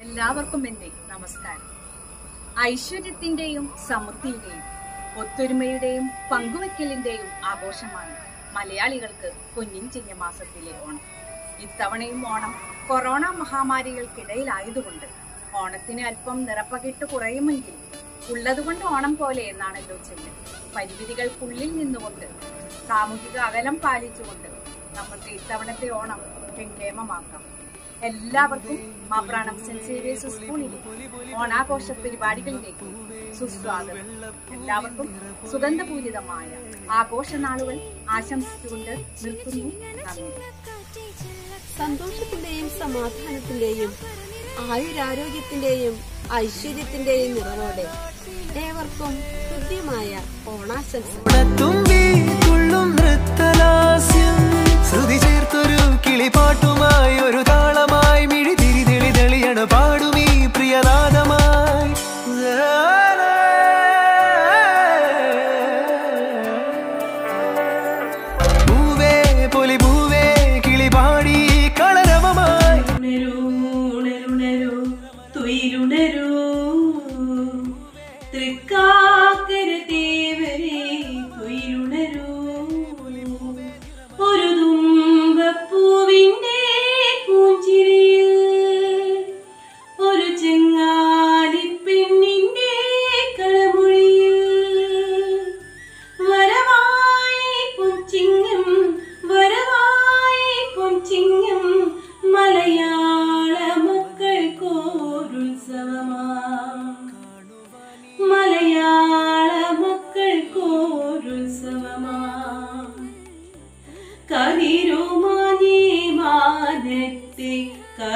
എല്ലാവർക്കും എന്റെ നമസ്കാരം. ഐശ്വര്യത്തിന്റെയും സമൃദ്ധിയുടെയും ഒത്തൊരുമയുടെയും പങ്കുവെക്കലിന്റെയും ആഘോഷമാണ് മലയാളികൾക്ക് പൊന്നിൻ ചിങ്ങമാസത്തിലെ ഓണം. ഇത്തവണയും ഓണം കൊറോണ മഹാമാരികൾക്കിടയിലായതുകൊണ്ട് ഓണത്തിന് അല്പം നിറപ്പകിട്ട് കുറയുമെങ്കിൽ ഉള്ളതുകൊണ്ട് ഓണം പോലെ എന്നാണല്ലോ ചെല്ല് പരിമിതികൾക്കുള്ളിൽ നിന്നുകൊണ്ട് സാമൂഹിക അകലം പാലിച്ചുകൊണ്ട് നമുക്ക് ഇത്തവണത്തെ ഓണം കെങ്കേമമാക്കാം എല്ലാവർക്കും മാപ്രാണം സെന്റ് സേവിയേഴ്സ് സ്കൂളിലെ ഓണാഘോഷ പരിപാടികളിലേക്ക് സുസ്വാഗതം. എല്ലാവർക്കും സുഗന്ധപൂരിതമായ ആഘോഷ നാളുകൾ ആശംസിച്ചുകൊണ്ട് നിർത്തുന്നു. നന്ദി. സന്തോഷത്തിന്റെയും സമാധാനത്തിന്റെയും ആയുരാരോഗ്യത്തിന്റെയും ഐശ്വര്യത്തിന്റെയും നിറവോടെ ഏവർക്കും ഹൃദ്യമായ ഓണാശംസ തുമ്പി തുള്ളും നൃത്തലാസ്യം. ശ്രുതി ചേർത്തൊരു കിളിപാട്ടുമായി ഒരു താളമായി മിഴി തിരി തെളിയണ പാടുമീ പ്രിയനാദമായി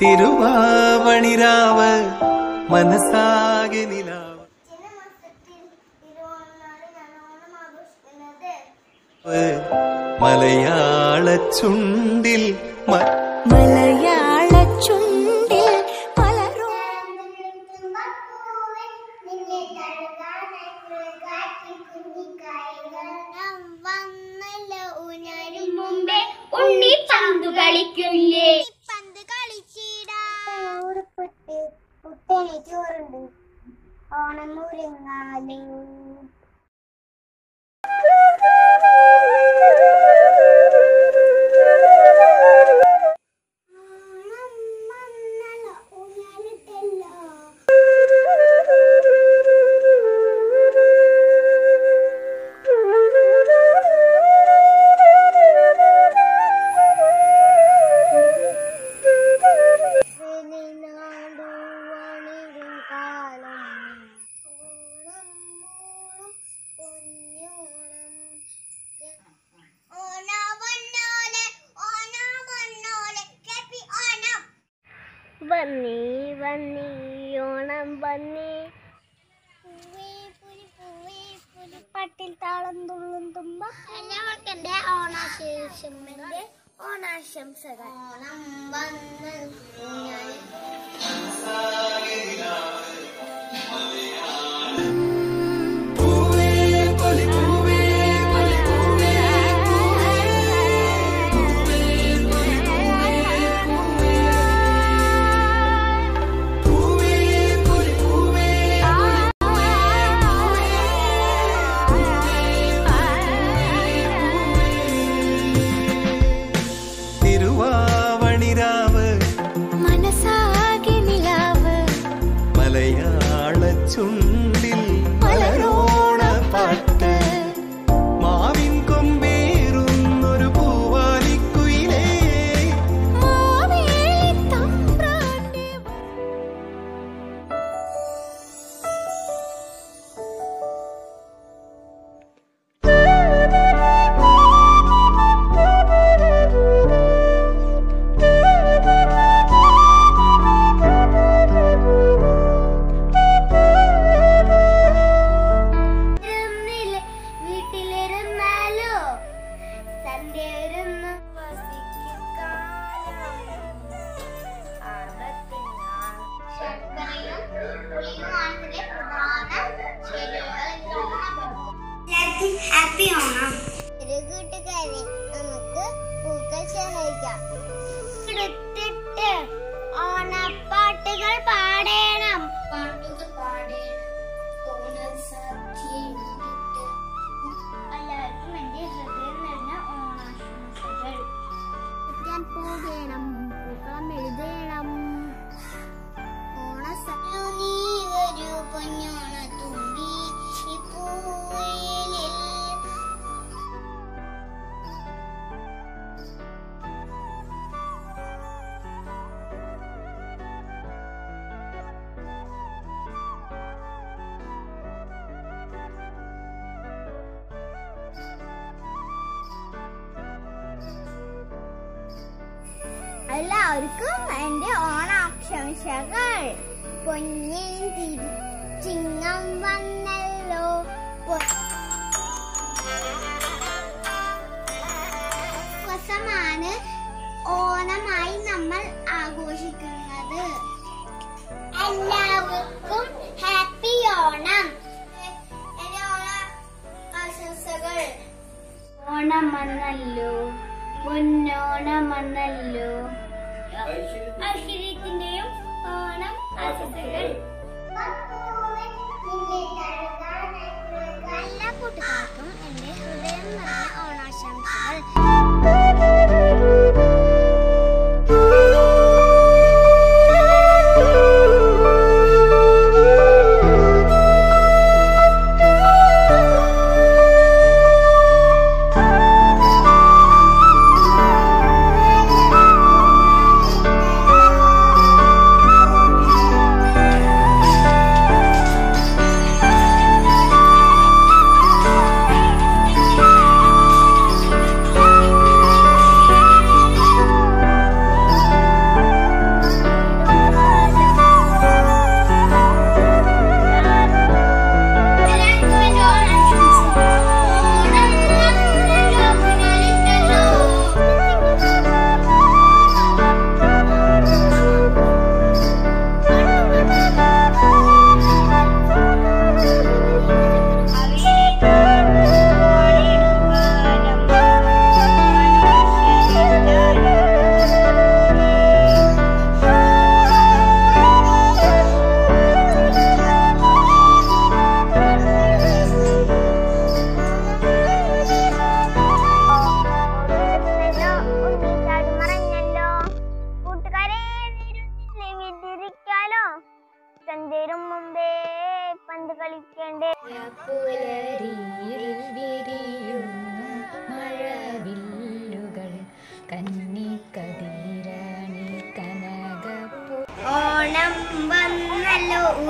തിരുവാവണിരാവ് മനസ്സാകെ നിലാവ്. മലയാള ചുണ്ടിൽ മലയാള ചുണ്ടിൽ പലരും വന്നല്ലോ ഉണരും മുമ്പേ ഉണ്ണി പന്തു കളിക്കില്ലേ ഓണം മുരുങ്ങാലും വന്നി. ഓണം വന്നി പട്ടിൽ താളം തുള്ളും തുമ്പ. എല്ലാവർക്കും എന്റെ ഓണാശംസകളുടെ ഓണാശംസകൾ. ഓണം വന്ന്. ഞാൻ എല്ലാവർക്കും എന്റെ ഓണാശംസകൾ. പൊന്നിൻ ചിങ്ങം വന്നല്ലോ. വസമാണ് ഓണമായി നമ്മൾ ആഘോഷിക്കുന്നത്. എല്ലാവർക്കും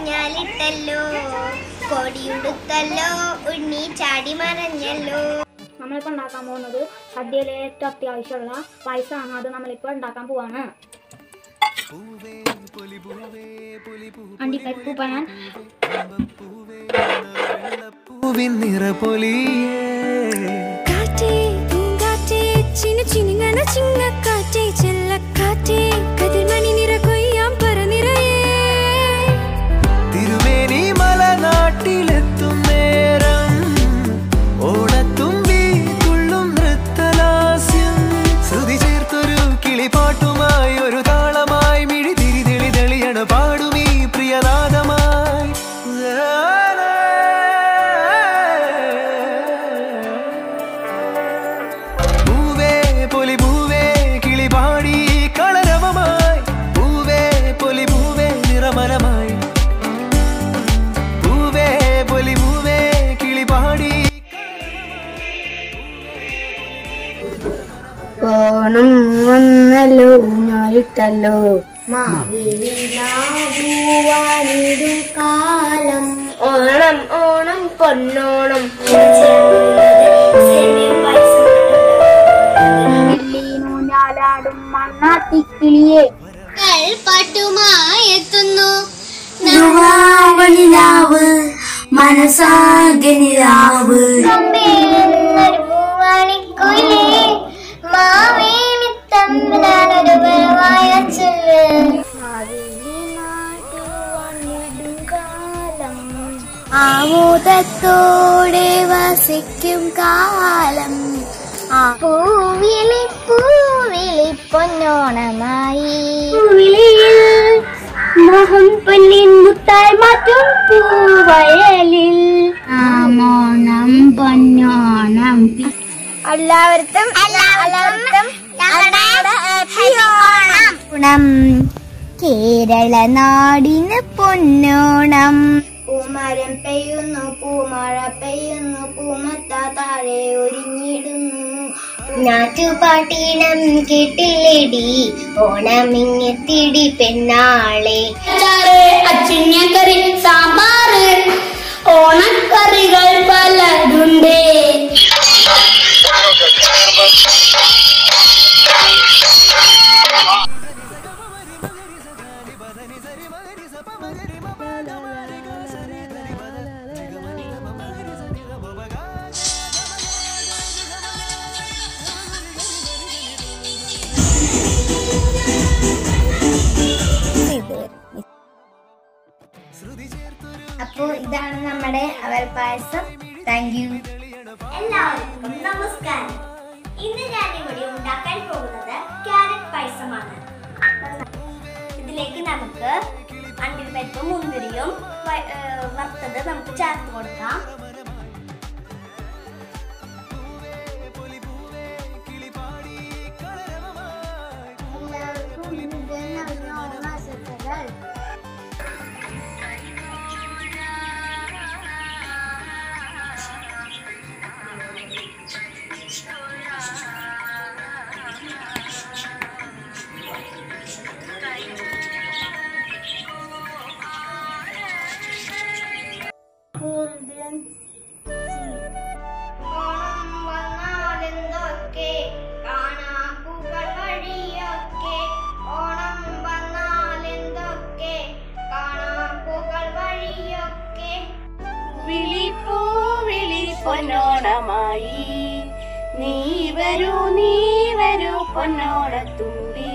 ഊഞ്ഞാലിട്ടല്ലോ കൊടിയുടുത്തല്ലോ. ഉണ്ണി ചാടി മറഞ്ഞല്ലോ. നമ്മളിപ്പോ ഉണ്ടാക്കാൻ പോകുന്നത് സദ്യയിലെ ഏറ്റവും അത്യാവശ്യമുള്ള ആണ് അത് നമ്മളിപ്പോ ഉണ്ടാക്കാൻ പോവാണ്. അണ്ടിപ്പരിപ്പ് പഴം പൂവിൻ നിറപൊലിയേ കാറ്റേ ചിങ്ങക്കാറ്റേ ചെല്ലക്കാറ്റേ കതിർമണി നിറ നേരം. കിളിപ്പാട്ടുമായി ഒരു വന്നല്ലോ ഊഞ്ഞാലിട്ടല്ലോ. കാലം. ഓണം ഓണം പൊന്നോണം. ൂഞ്ഞാലാടും മണ്ണാത്തിക്കിളിയെ പാട്ടുമായി എത്തുന്നു നിലാവ്. മനസ്സാകെ നിലാവ് ആമോദത്തോടെ വസിക്കും കാലം. ആ പൂവിളി പൂവിളി പൊന്നോണമായി. പൂവിളിയിൽ മോഹം പൊന്നിൻ മുത്തായി മാറ്റും പൂവയലിൽ. ആമോണം പൊന്നോണം. എല്ലാവർക്കും എല്ലാവർക്കും കേരള നാടിന് പൊന്നോണം. പൂമരം പെയ്യുന്നു പൂമഴ പെയ്യുന്നു പൂമത്ത താഴെ ഒരുങ്ങിടുന്നു നാറ്റുപാട്ടീണം കേട്ടില്ലേടി ഓണമിങ്ങെത്തിടി പെണ്ണാളെ. അച്ചിങ്ങക്കറി സാമ്പാറ് ഓണക്കറികൾ പലതുണ്ടേ. അണ്ടിപ്പരിപ്പും മുന്തിരിയും വറുത്തത് നമുക്ക് ചേർത്ത് കൊടുക്കാം. പൊന്നോണമായി. നീ വരൂ നീ വരൂ പൊന്നോണത്തുമ്പി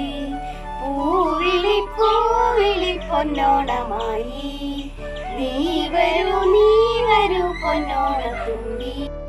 പൂവിളി പൂവിളി പൊന്നോണമായി. നീ വരൂ നീ വരൂ പൊന്നോണത്തുമ്പി